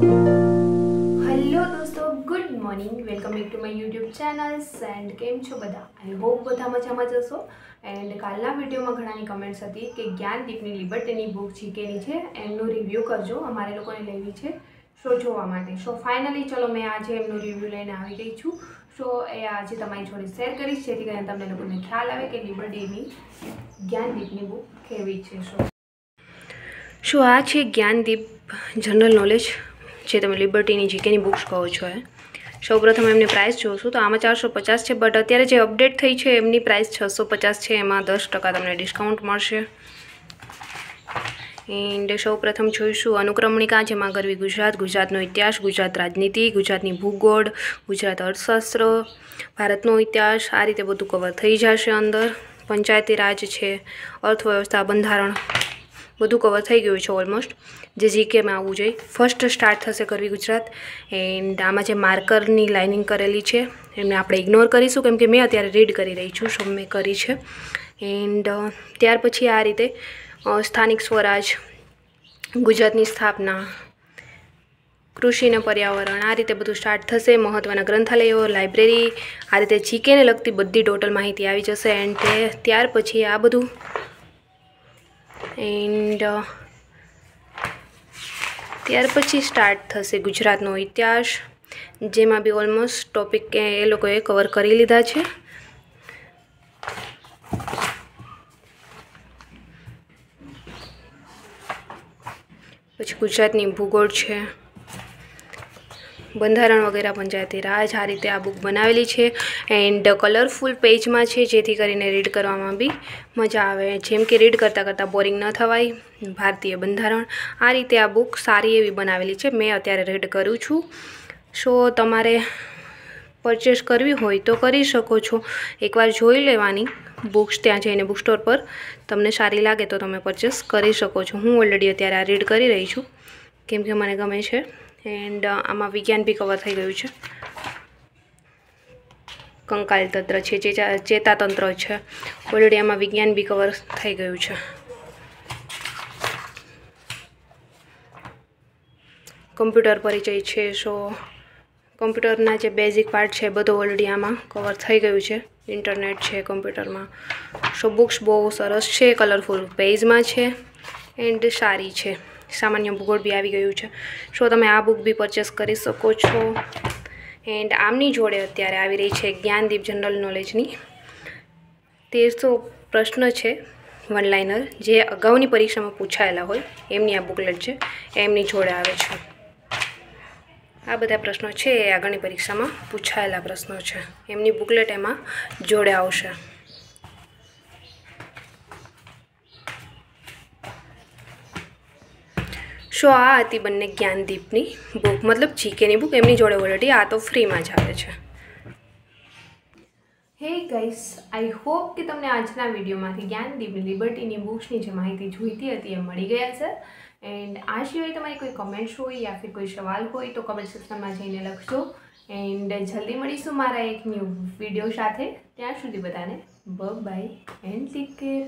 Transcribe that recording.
Hello દોસ્તો good morning welcome back to my YouTube channels and કેમ છો બધા? આઈ હોપ બધા મજામાં જશો એન્ડ કાલના વિડીયોમાં ઘણાની કમેન્ટ્સ હતી કે જ્ઞાનદીપની લિબર્ટીની બુક જીકેની છે એમનું રિવ્યૂ કરજો. અમારે લોકોને લેવી છે શો જોવા માટે. સો ફાઇનલી ચલો મેં આજે એમનું રિવ્યૂ લઈને આવી ગઈ છું. સો એ આજે તમારી જોડે શેર કરીશ, જેથી કરીને તમને લોકોને ખ્યાલ આવે કે લિબર્ટીની જ્ઞાનદીપની બુક કેવી છે. સો શું આ છે જ્ઞાનદીપ જનરલ નોલેજ જે તમે લિબર્ટીની જીકેની બુક્સ કહો છો એ. સૌપ્રથમ એમની પ્રાઇસ જોશું તો આમાં ચારસો પચાસ છે બટ અત્યારે જે અપડેટ થઈ છે એમની પ્રાઇસ છસો પચાસ છે, એમાં દસ ટકા તમને ડિસ્કાઉન્ટ મળશે. એન્ડ સૌપ્રથમ જોઈશું અનુક્રમણિકા, જેમાં કરવી ગુજરાત, ગુજરાતનો ઇતિહાસ, ગુજરાત રાજનીતિ, ગુજરાતની ભૂગોળ, ગુજરાત અર્થશાસ્ત્ર, ભારતનો ઇતિહાસ, આ રીતે બધું કવર થઈ જશે અંદર. પંચાયતી રાજ છે, અર્થવ્યવસ્થા બંધારણ. બધું કવર થઈ ગયું છે ઓલમોસ્ટ જે જીકેમાં આવવું જોઈએ. ફર્સ્ટ સ્ટાર્ટ થશે કરવી ગુજરાત. એન્ડ આમાં જે માર્કરની લાઇનિંગ કરેલી છે, એમને આપણે ઇગ્નોર કરીશું, કેમ કે મેં અત્યારે રીડ કરી રહી છું સો મેં કરી છે. એન્ડ ત્યાર પછી આ રીતે સ્થાનિક સ્વરાજ, ગુજરાતની સ્થાપના કૃષિ અને પર્યાવરણ, આ રીતે બધું સ્ટાર્ટ થશે. મહત્ત્વના ગ્રંથાલયો લાઇબ્રેરી આ રીતે જીકેને લગતી બધી ટોટલ માહિતી આવી જશે. એન્ડ ત્યાર પછી આ બધું એન્ડ ત્યાર પછી સ્ટાર્ટ થશે ગુજરાતનો ઇતિહાસ, જેમાં બી ઓલમોસ્ટ ટોપિક એ લોકોએ કવર કરી લીધા છે. પછી ગુજરાતની ભૂગોળ છે. બંધારણ વગેરે પંચાયતી રાજ આ રીતે આ બુક બનાવેલી છે. એન્ડ કલરફુલ પેજમાં છે, જેથી કરીને રીડ કરવામાં બી મજા આવે. જેમ કે રીડ કરતાં કરતાં બોરિંગ ન થવાય. ભારતીય બંધારણ. આ રીતે આ બુક સારી એવી બનાવેલી છે. મેં અત્યારે રીડ કરું છું. સો તમારે પરચેસ કરવી હોય તો કરી શકો છો. એકવાર જોઈ લેવાની બુક્સ ત્યાં જઈને બુક સ્ટોર પર. તમને સારી લાગે તો તમે પરચેસ કરી શકો છો. હું ઓલરેડી અત્યારે આ રીડ કરી રહી છું. કેમ કે મને ગમે છે. એન્ડ આમાં વિજ્ઞાન બી કવર થઈ ગયું છે. કંકાલ તંત્ર છે ચેતા ચેતાતંત્ર છે. ઓલરેડી આમાં વિજ્ઞાન બી કવર થઈ ગયું છે. કમ્પ્યુટર પરિચય છે સો કમ્પ્યુટરના જે બેઝિક પાર્ટ છે, બધો ઓલરેડી આમાં કવર થઈ ગયું છે. ઇન્ટરનેટ છે કમ્પ્યુટરમાં સો બુક્સ બહુ સરસ છે કલરફુલ પેજમાં છે. એન્ડ સારી છે. સામાન્ય ભૂગોળ બી આવી ગયું છે. સો તમે આ બુક બી પરચેસ કરી શકો છો? એન્ડ આમની જોડે અત્યારે આવી રહી છે જ્ઞાનદીપ જનરલ નોલેજની તેરસો પ્રશ્ન છે વન લાઇનર જે અગાઉની પરીક્ષામાં પૂછાયેલા હોય, એમની આ બુકલેટ છે, એમની જોડે આવે છે. આ બધા પ્રશ્નો છે, એ આગળની પરીક્ષામાં પૂછાયેલા પ્રશ્નો છે. એમની બુકલેટ એમાં જોડે આવશે. સો આ હતી બંને જ્ઞાનદીપની બુક મતલબ જીકેની બુક એમની જોડે ઓલરેડી આ તો ફ્રીમાં જ આવે છે. હે ગાઈસ આઈ હોપ કે તમને આજના વિડીયોમાંથી જ્ઞાનદીપની લિબર્ટીની બુક્સની જે માહિતી જોઈતી હતી એ મળી ગયા છે. એન્ડ આ સિવાય તમારી કોઈ કમેન્ટ્સ હોય યા ફિર કોઈ સવાલ હોય તો કમેન્ટ સેક્શનમાં જઈને લખજો. એન્ડ જલ્દી મળીશું મારા એક ન્યૂ વીડિયો સાથે. ત્યાં સુધી બધાને બ બાય એન્ડ ટેક કેર